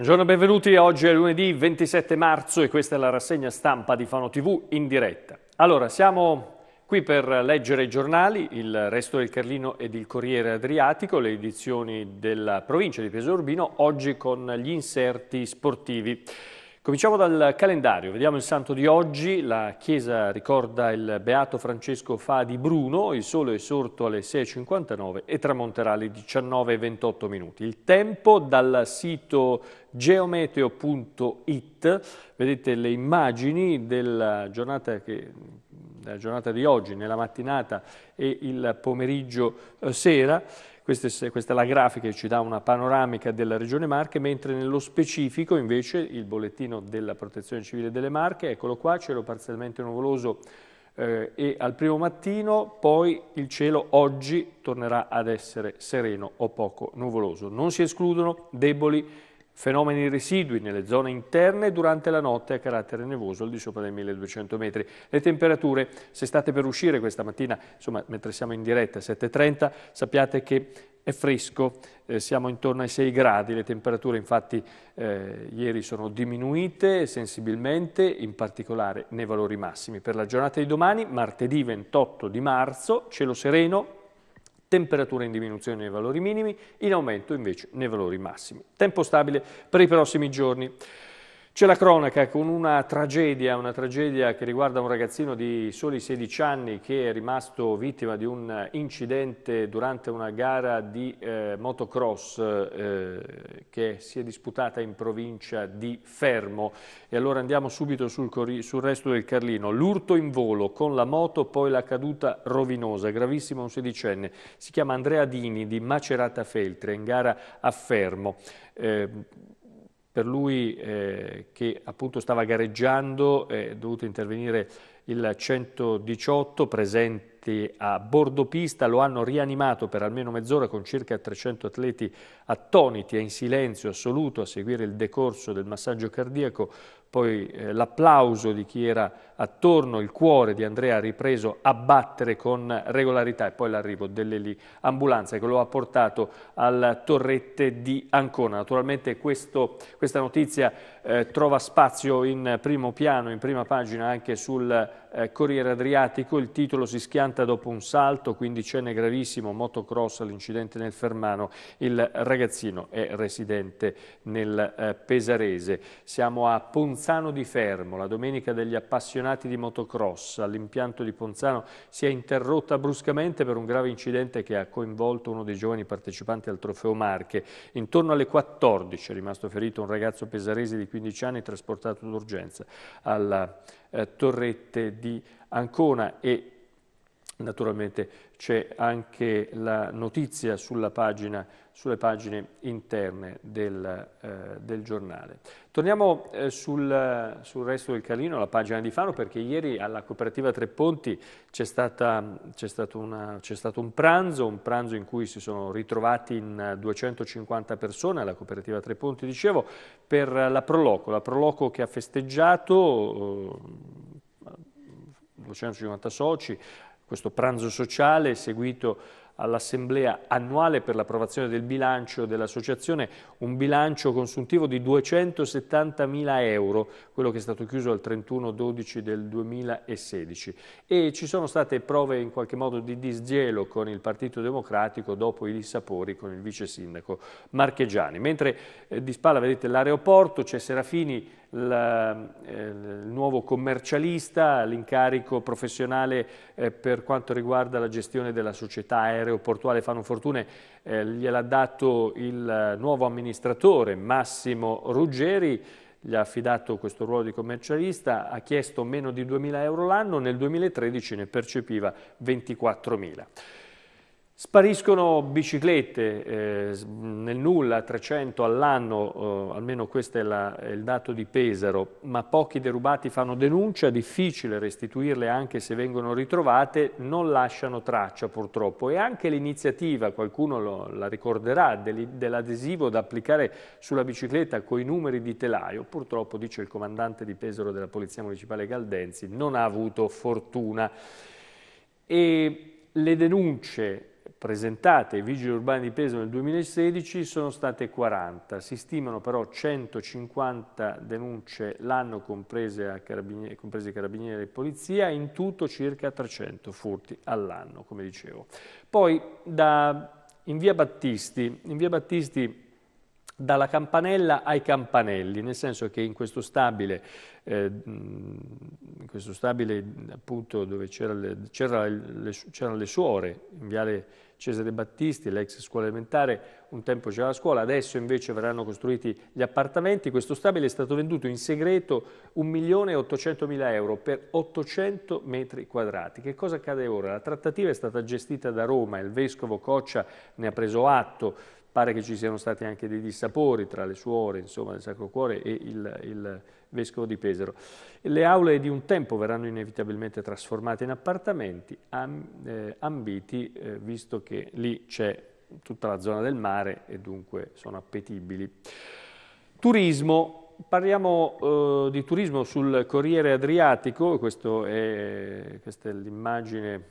Buongiorno e benvenuti, oggi è lunedì 27 marzo e questa è la rassegna stampa di Fano TV in diretta. Allora, siamo qui per leggere i giornali, il Resto del Carlino ed il Corriere Adriatico, le edizioni della provincia di Pesaro Urbino, oggi con gli inserti sportivi. Cominciamo dal calendario, vediamo il santo di oggi, la chiesa ricorda il beato Francesco Fa di Bruno, il sole è sorto alle 6.59 e tramonterà alle 19.28 minuti. Il tempo dal sito geometeo.it, vedete le immagini della giornata, che, della giornata di oggi, nella mattinata e il pomeriggio eh, sera, questa, questa, è la grafica che ci dà una panoramica della Regione Marche, mentre nello specifico invece il bollettino della Protezione Civile delle Marche, eccolo qua, cielo parzialmente nuvoloso eh, e al primo mattino, poi il cielo oggi tornerà ad essere sereno o poco nuvoloso. Non si escludono deboli fenomeni residui nelle zone interne durante la notte a carattere nevoso al di sopra dei 1200 metri. Le temperature, se state per uscire questa mattina, insomma mentre siamo in diretta 7.30, sappiate che è fresco, eh, siamo intorno ai 6 gradi, le temperature infatti eh, ieri sono diminuite sensibilmente, in particolare nei valori massimi. Per la giornata di domani, martedì 28 di marzo, cielo sereno, temperature in diminuzione nei valori minimi, in aumento invece nei valori massimi. Tempo stabile per i prossimi giorni. C'è la cronaca con una tragedia, una tragedia che riguarda un ragazzino di soli 16 anni che è rimasto vittima di un incidente durante una gara di eh, motocross eh, che si è disputata in provincia di Fermo. E allora andiamo subito sul, sul resto del Carlino. L'urto in volo con la moto, poi la caduta rovinosa, gravissima un sedicenne. Si chiama Andrea Dini di Macerata Feltre, in gara a Fermo. Eh, per lui eh, che appunto stava gareggiando è dovuto intervenire il 118 presenti a bordo pista, lo hanno rianimato per almeno mezz'ora con circa 300 atleti attoniti e in silenzio assoluto a seguire il decorso del massaggio cardiaco poi eh, l'applauso di chi era attorno, il cuore di Andrea ha ripreso a battere con regolarità e poi l'arrivo delle ambulanze che lo ha portato al Torrette di Ancona. Naturalmente questo, questa notizia eh, trova spazio in primo piano, in prima pagina anche sul eh, Corriere Adriatico, il titolo si schianta dopo un salto, quindicenne gravissimo, motocross all'incidente nel Fermano, il ragazzino è residente nel eh, Pesarese. Siamo a Ponzano di Fermo, la domenica degli appassionati di motocross all'impianto di Ponzano si è interrotta bruscamente per un grave incidente che ha coinvolto uno dei giovani partecipanti al Trofeo Marche. Intorno alle 14 è rimasto ferito un ragazzo pesarese di 15 anni trasportato d'urgenza alla eh, Torrette di Ancona e Naturalmente c'è anche la notizia pagina, sulle pagine interne del, eh, del giornale. Torniamo eh, sul, sul, resto del Calino, la pagina di Fano, perché ieri alla cooperativa Tre Ponti c'è stato, un pranzo, un pranzo in cui si sono ritrovati in 250 persone alla cooperativa Tre Ponti, dicevo, per la Proloco, la Proloco che ha festeggiato... Eh, 250 soci, questo pranzo sociale seguito all'assemblea annuale per l'approvazione del bilancio dell'associazione un bilancio consuntivo di 270 mila euro, quello che è stato chiuso al 31-12 del 2016 e ci sono state prove in qualche modo di disgelo con il Partito Democratico dopo i dissapori con il vice sindaco Marchegiani. Mentre eh, di spalla vedete l'aeroporto, c'è Serafini la, eh, il nuovo commercialista, l'incarico professionale eh, per quanto riguarda la gestione della società aeroportuale Fano Fortune eh, gliel'ha dato il nuovo amministratore Massimo Ruggeri, gli ha affidato questo ruolo di commercialista, ha chiesto meno di 2.000 euro l'anno, nel 2013 ne percepiva 24.000. Spariscono biciclette eh, nel nulla, 300 all'anno, eh, almeno questo è, la, è, il dato di Pesaro, ma pochi derubati fanno denuncia, difficile restituirle anche se vengono ritrovate, non lasciano traccia purtroppo e anche l'iniziativa, qualcuno lo, la ricorderà, dell'adesivo da applicare sulla bicicletta con i numeri di telaio, purtroppo dice il comandante di Pesaro della Polizia Municipale Galdenzi, non ha avuto fortuna. E le denunce presentate ai vigili urbani di Pesaro nel 2016 sono state 40, si stimano però 150 denunce l'anno comprese, carabinieri, comprese carabinieri e polizia, in tutto circa 300 furti all'anno, come dicevo. Poi da, in via Battisti, in via Battisti dalla campanella ai campanelli, nel senso che in questo stabile, eh, in questo stabile appunto dove c'erano le, le, le, suore, in viale Cesare Battisti, l'ex scuola elementare, un tempo c'era la scuola, adesso invece verranno costruiti gli appartamenti, questo stabile è stato venduto in segreto 1.800.000 euro per 800 metri quadrati. Che cosa accade ora? La trattativa è stata gestita da Roma, il vescovo Coccia ne ha preso atto, Pare che ci siano stati anche dei dissapori tra le suore insomma, del Sacro Cuore e il, il Vescovo di Pesaro. Le aule di un tempo verranno inevitabilmente trasformate in appartamenti am, eh, ambiti, eh, visto che lì c'è tutta la zona del mare e dunque sono appetibili. Turismo, parliamo eh, di turismo sul Corriere Adriatico, è, questa è l'immagine,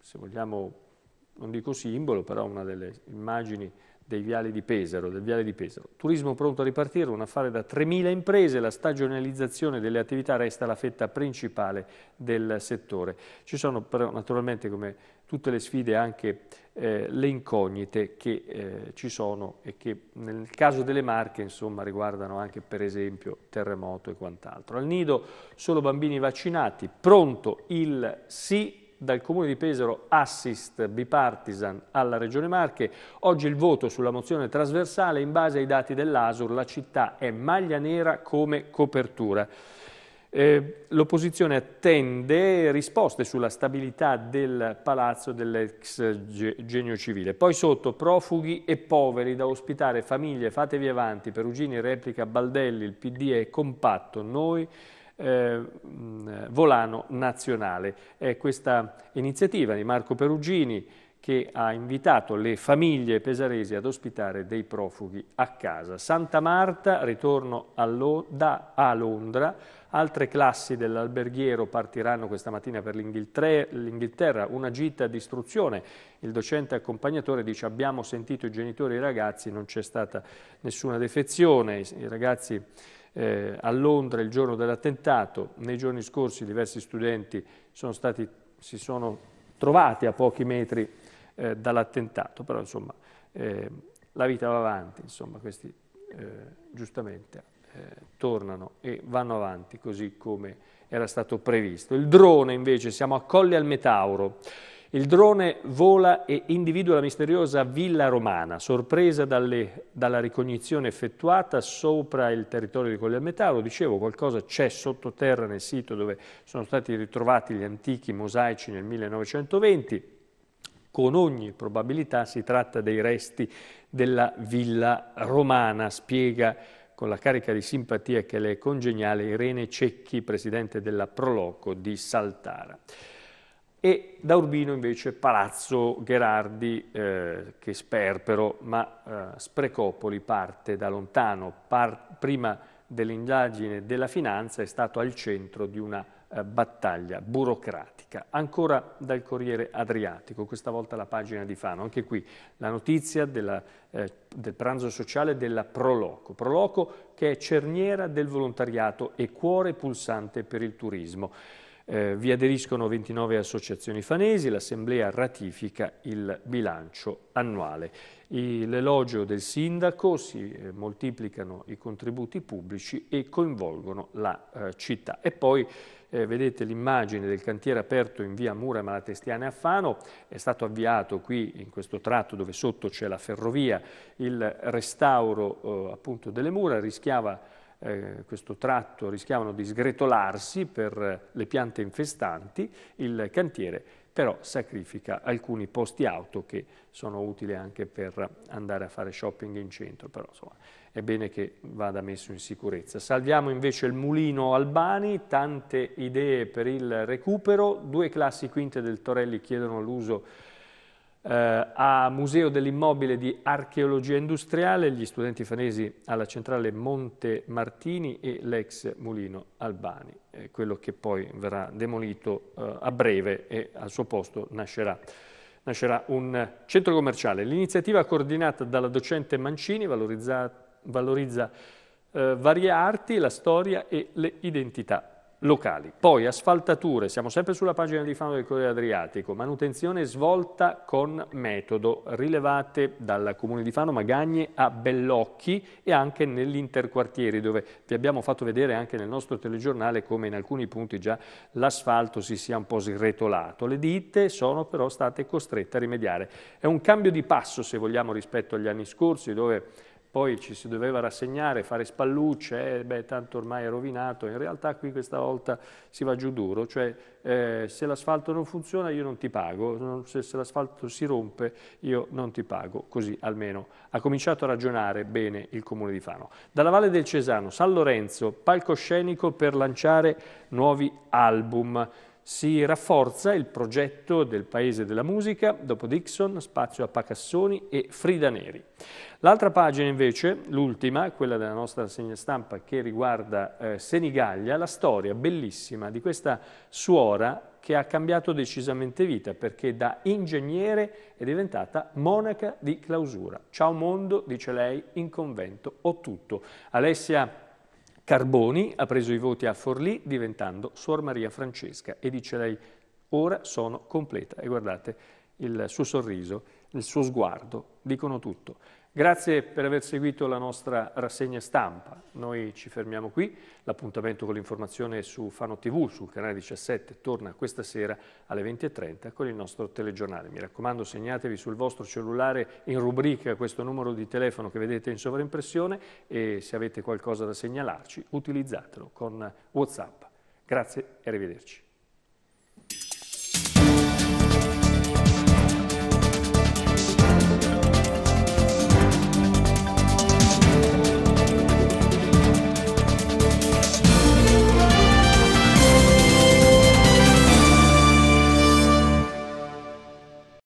se vogliamo, non dico simbolo, però una delle immagini dei viali di Pesaro, del viale di Pesaro. Turismo pronto a ripartire, un affare da 3.000 imprese, la stagionalizzazione delle attività resta la fetta principale del settore. Ci sono però naturalmente come tutte le sfide anche eh, le incognite che eh, ci sono e che nel caso delle Marche insomma riguardano anche per esempio terremoto e quant'altro. Al nido solo bambini vaccinati, pronto il sì dal Comune di Pesaro assist bipartisan alla Regione Marche. Oggi il voto sulla mozione trasversale in base ai dati dell'ASUR la città è maglia nera come copertura. Eh, L'opposizione attende risposte sulla stabilità del palazzo dell'ex genio civile. Poi sotto profughi e poveri da ospitare famiglie, fatevi avanti, Perugini replica Baldelli, il PD è compatto, noi eh, volano nazionale. È questa iniziativa di Marco Perugini che ha invitato le famiglie pesaresi ad ospitare dei profughi a casa. Santa Marta, ritorno a, da, a Londra, altre classi dell'alberghiero partiranno questa mattina per l'Inghilterra, una gita di istruzione. Il docente accompagnatore dice abbiamo sentito i genitori e i ragazzi, non c'è stata nessuna defezione, i ragazzi eh, a Londra il giorno dell'attentato. Nei giorni scorsi diversi studenti sono stati, si sono trovati a pochi metri eh, dall'attentato, però insomma eh, la vita va avanti, insomma questi eh, giustamente eh, tornano e vanno avanti così come era stato previsto. Il drone invece, siamo a Colli al Metauro. Il drone vola e individua la misteriosa villa romana, sorpresa dalle, dalla ricognizione effettuata sopra il territorio di Colli al Metaro. Dicevo, qualcosa c'è sottoterra nel sito dove sono stati ritrovati gli antichi mosaici nel 1920. Con ogni probabilità si tratta dei resti della villa romana, spiega con la carica di simpatia che le è congeniale Irene Cecchi, presidente della Proloco di Saltara e da Urbino invece Palazzo Gherardi eh, che sperpero, ma eh, Sprecopoli parte da lontano, Par prima dell'indagine della finanza è stato al centro di una eh, battaglia burocratica. Ancora dal Corriere Adriatico, questa volta la pagina di Fano, anche qui la notizia della, eh, del pranzo sociale della Proloco. Proloco che è cerniera del volontariato e cuore pulsante per il turismo. Eh, vi aderiscono 29 associazioni fanesi, l'Assemblea ratifica il bilancio annuale. L'elogio del sindaco si eh, moltiplicano i contributi pubblici e coinvolgono la eh, città. E poi eh, vedete l'immagine del cantiere aperto in via Mura Malatestiane a Fano, è stato avviato qui in questo tratto dove sotto c'è la ferrovia il restauro eh, appunto delle mura, rischiava eh, questo tratto rischiavano di sgretolarsi per le piante infestanti, il cantiere però sacrifica alcuni posti auto che sono utili anche per andare a fare shopping in centro, però insomma è bene che vada messo in sicurezza. Salviamo invece il mulino Albani, tante idee per il recupero, due classi quinte del Torelli chiedono l'uso eh, a Museo dell'Immobile di Archeologia Industriale, gli studenti fanesi alla centrale Monte Martini e l'ex Mulino Albani, eh, quello che poi verrà demolito eh, a breve e al suo posto nascerà. Nascerà un centro commerciale. L'iniziativa coordinata dalla docente Mancini valorizza, eh, varie arti, la storia e le identità locali. Poi asfaltature, siamo sempre sulla pagina di Fano del Corriere Adriatico, manutenzione svolta con metodo, rilevate dal Comune di Fano, Magagne a Bellocchi e anche negli interquartieri dove vi abbiamo fatto vedere anche nel nostro telegiornale come in alcuni punti già l'asfalto si sia un po' sretolato. Le ditte sono però state costrette a rimediare. È un cambio di passo se vogliamo rispetto agli anni scorsi dove poi ci si doveva rassegnare, fare spallucce, eh, beh tanto ormai è rovinato, in realtà qui questa volta si va giù duro, cioè eh, se l'asfalto non funziona io non ti pago, non, se, se l'asfalto si rompe io non ti pago, così almeno ha cominciato a ragionare bene il Comune di Fano. Dalla Valle del Cesano, San Lorenzo, palcoscenico per lanciare nuovi album si rafforza il progetto del Paese della Musica, dopo Dixon, spazio a Pacassoni e Frida Neri. L'altra pagina invece, l'ultima, quella della nostra segna stampa che riguarda eh, Senigallia, la storia bellissima di questa suora che ha cambiato decisamente vita perché da ingegnere è diventata monaca di clausura. Ciao mondo, dice lei, in convento ho tutto. Alessia Carboni ha preso i voti a Forlì diventando Suor Maria Francesca e dice lei ora sono completa e guardate il suo sorriso, il suo sguardo, dicono tutto. Grazie per aver seguito la nostra rassegna stampa. Noi ci fermiamo qui. L'appuntamento con l'informazione su Fano TV, sul canale 17, torna questa sera alle 20.30 con il nostro telegiornale. Mi raccomando, segnatevi sul vostro cellulare in rubrica questo numero di telefono che vedete in sovraimpressione e se avete qualcosa da segnalarci, utilizzatelo con WhatsApp. Grazie e arrivederci.